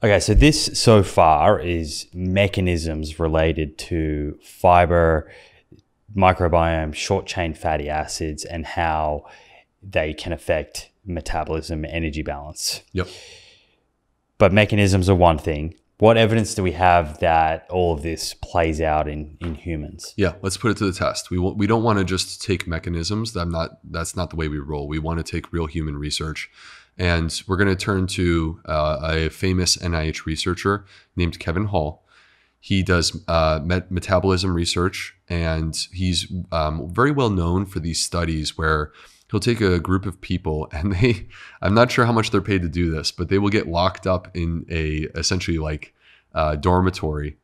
Okay, so this so far is mechanisms related to fiber, microbiome, short chain fatty acids, and how they can affect metabolism, energy balance. Yep. But mechanisms are one thing. What evidence do we have that all of this plays out in, in humans? Yeah, let's put it to the test. We, we don't want to just take mechanisms. That not, that's not the way we roll. We want to take real human research. And we're going to turn to uh, a famous NIH researcher named Kevin Hall. He does uh, met- metabolism research, and he's um, very well known for these studies where he'll take a group of people and they i'm not sure how much they're paid to do this but they will get locked up in a essentially like uh, dormitory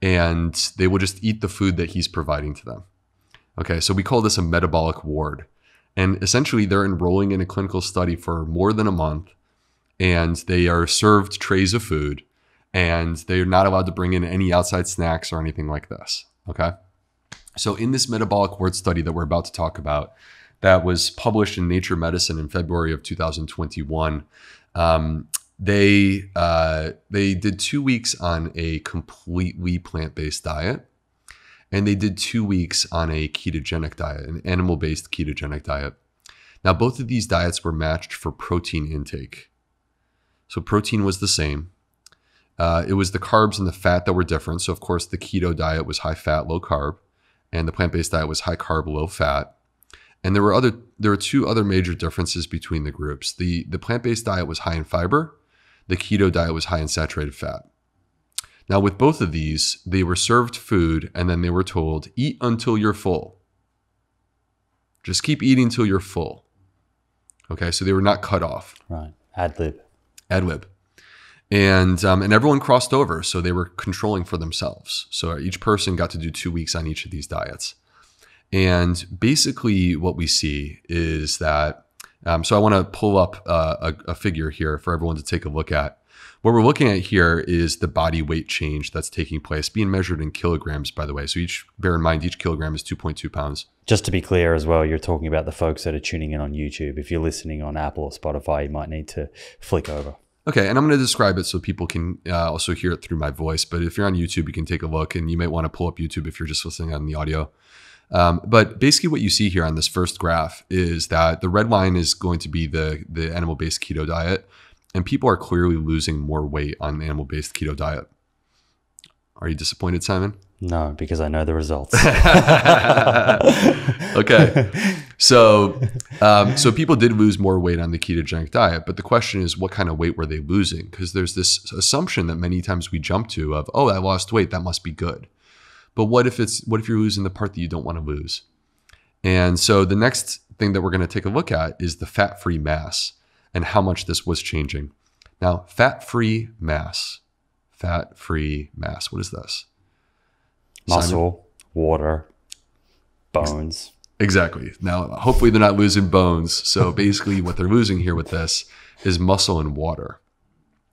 and they will just eat the food that he's providing to them okay so we call this a metabolic ward and essentially they're enrolling in a clinical study for more than a month and they are served trays of food and they're not allowed to bring in any outside snacks or anything like this okay so in this metabolic ward study that we're about to talk about that was published in Nature Medicine in February of 2021. Um, they uh, they did two weeks on a completely plant based diet, and they did two weeks on a ketogenic diet, an animal based ketogenic diet. Now, both of these diets were matched for protein intake. So protein was the same. Uh, it was the carbs and the fat that were different. So, of course, the keto diet was high fat, low carb, and the plant based diet was high carb, low fat. And there were other there were two other major differences between the groups. The the plant-based diet was high in fiber, the keto diet was high in saturated fat. Now with both of these, they were served food and then they were told, "Eat until you're full." Just keep eating until you're full. Okay, so they were not cut off. Right. Ad lib. Ad lib. And um, and everyone crossed over, so they were controlling for themselves. So each person got to do two weeks on each of these diets. And basically, what we see is that. Um, so I want to pull up uh, a, a figure here for everyone to take a look at. What we're looking at here is the body weight change that's taking place, being measured in kilograms, by the way. So each, bear in mind, each kilogram is 2.2 pounds. Just to be clear as well, you're talking about the folks that are tuning in on YouTube. If you're listening on Apple or Spotify, you might need to flick over. Okay, and I'm going to describe it so people can uh, also hear it through my voice. But if you're on YouTube, you can take a look, and you might want to pull up YouTube if you're just listening on the audio. Um, but basically, what you see here on this first graph is that the red line is going to be the the animal based keto diet, and people are clearly losing more weight on the animal based keto diet. Are you disappointed, Simon? No, because I know the results. okay, so um, so people did lose more weight on the ketogenic diet, but the question is, what kind of weight were they losing? Because there's this assumption that many times we jump to of, oh, I lost weight, that must be good. But what if it's what if you're losing the part that you don't want to lose? And so the next thing that we're going to take a look at is the fat-free mass and how much this was changing. Now, fat-free mass, fat-free mass. What is this? Muscle, Simon? water, bones. Exactly. Now, hopefully they're not losing bones. So basically what they're losing here with this is muscle and water.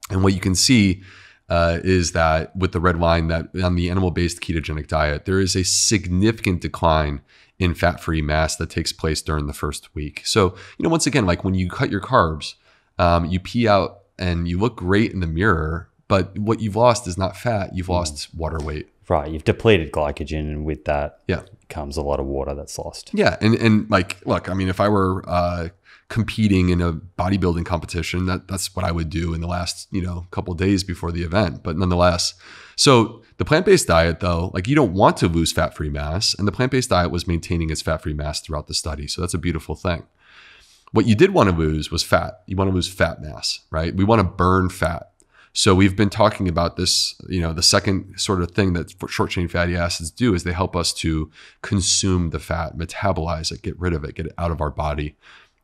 And what you can see uh, is that with the red line that on the animal-based ketogenic diet, there is a significant decline in fat-free mass that takes place during the first week. So, you know, once again, like when you cut your carbs, um, you pee out and you look great in the mirror, but what you've lost is not fat; you've lost water weight. Right, you've depleted glycogen, and with that, yeah, comes a lot of water that's lost. Yeah, and and like, look, I mean, if I were uh, competing in a bodybuilding competition. That that's what I would do in the last, you know, couple days before the event. But nonetheless, so the plant-based diet though, like you don't want to lose fat-free mass, and the plant-based diet was maintaining its fat-free mass throughout the study. So that's a beautiful thing. What you did want to lose was fat. You want to lose fat mass, right? We want to burn fat. So we've been talking about this, you know, the second sort of thing that short chain fatty acids do is they help us to consume the fat, metabolize it, get rid of it, get it out of our body.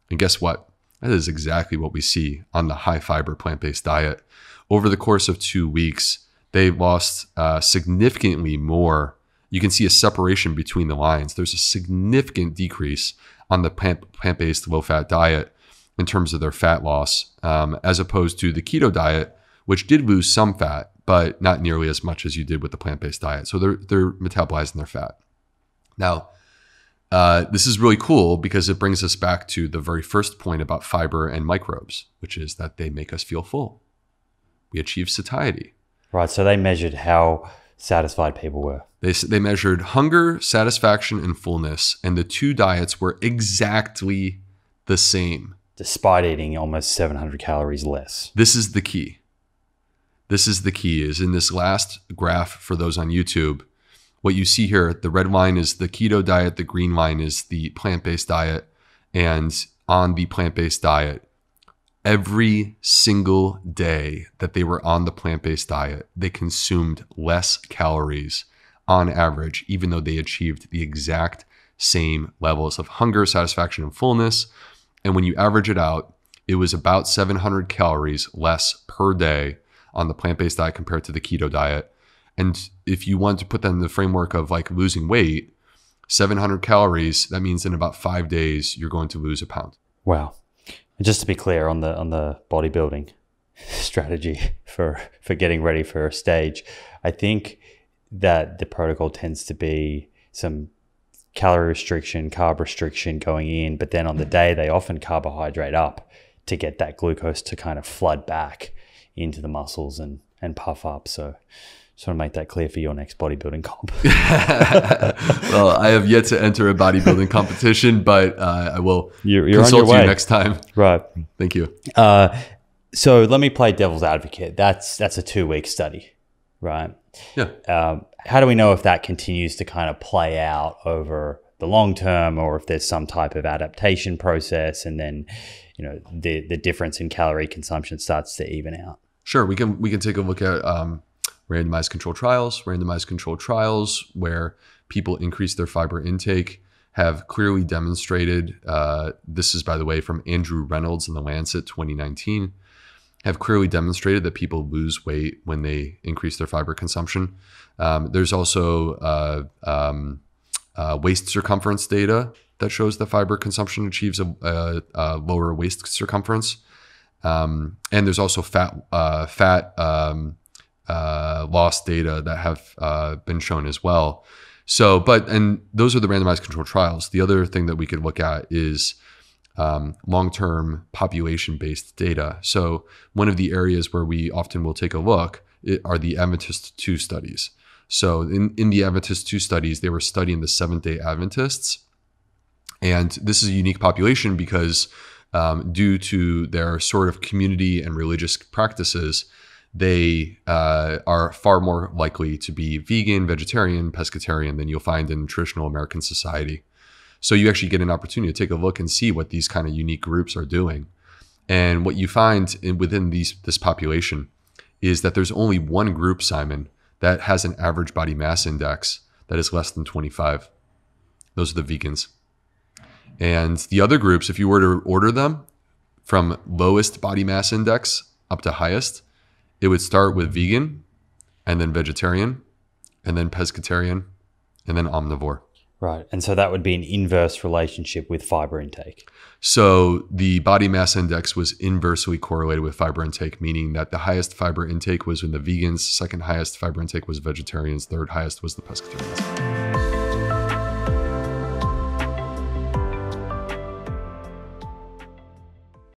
And guess what? That is exactly what we see on the high fiber plant based diet. Over the course of two weeks, they lost uh, significantly more. You can see a separation between the lines. There's a significant decrease on the plant based low fat diet in terms of their fat loss, um, as opposed to the keto diet, which did lose some fat, but not nearly as much as you did with the plant based diet. So they're, they're metabolizing their fat. Now, uh, this is really cool because it brings us back to the very first point about fiber and microbes, which is that they make us feel full. we achieve satiety. Right. So they measured how satisfied people were. They, they measured hunger, satisfaction, and fullness, and the two diets were exactly the same. Despite eating almost 700 calories less. This is the key. This is the key is in this last graph for those on YouTube. What you see here, the red line is the keto diet, the green line is the plant-based diet. And on the plant-based diet, every single day that they were on the plant-based diet, they consumed less calories on average, even though they achieved the exact same levels of hunger, satisfaction, and fullness. And when you average it out, it was about 700 calories less per day on the plant based diet compared to the keto diet. And if you want to put that in the framework of like losing weight, 700 calories, that means in about five days, you're going to lose a pound. Wow. And just to be clear on the on the bodybuilding strategy for for getting ready for a stage, I think that the protocol tends to be some calorie restriction, carb restriction going in, but then on the mm. day they often carbohydrate up to get that glucose to kind of flood back into the muscles and and puff up. So just want to make that clear for your next bodybuilding comp. well, I have yet to enter a bodybuilding competition, but uh, I will You're, you're on consult your way. you next time. right. Thank you. Uh, so let me play devil's advocate. That's that's a two week study, right? Yeah. Um, how do we know if that continues to kind of play out over the long term, or if there's some type of adaptation process, and then you know the the difference in calorie consumption starts to even out? Sure, we can we can take a look at um, randomized controlled trials. Randomized controlled trials where people increase their fiber intake have clearly demonstrated. Uh, this is, by the way, from Andrew Reynolds in the Lancet 2019. Have clearly demonstrated that people lose weight when they increase their fiber consumption. Um, there's also uh, um, uh, waist circumference data that shows that fiber consumption achieves a, a, a lower waist circumference. Um, and there's also fat uh, fat um, uh, loss data that have uh, been shown as well. So, but and those are the randomized controlled trials. The other thing that we could look at is um, long-term population-based data. So, one of the areas where we often will take a look are the Adventist two studies. So, in in the Adventist two studies, they were studying the Seventh Day Adventists, and this is a unique population because um, due to their sort of community and religious practices, they uh, are far more likely to be vegan, vegetarian, pescatarian than you'll find in traditional American society. So you actually get an opportunity to take a look and see what these kind of unique groups are doing. And what you find in, within these this population is that there's only one group, Simon, that has an average body mass index that is less than 25. Those are the vegans. And the other groups, if you were to order them from lowest body mass index up to highest, it would start with vegan and then vegetarian and then pescatarian and then omnivore. Right. And so that would be an inverse relationship with fiber intake. So the body mass index was inversely correlated with fiber intake, meaning that the highest fiber intake was in the vegans, second highest fiber intake was vegetarians, third highest was the pescatarians.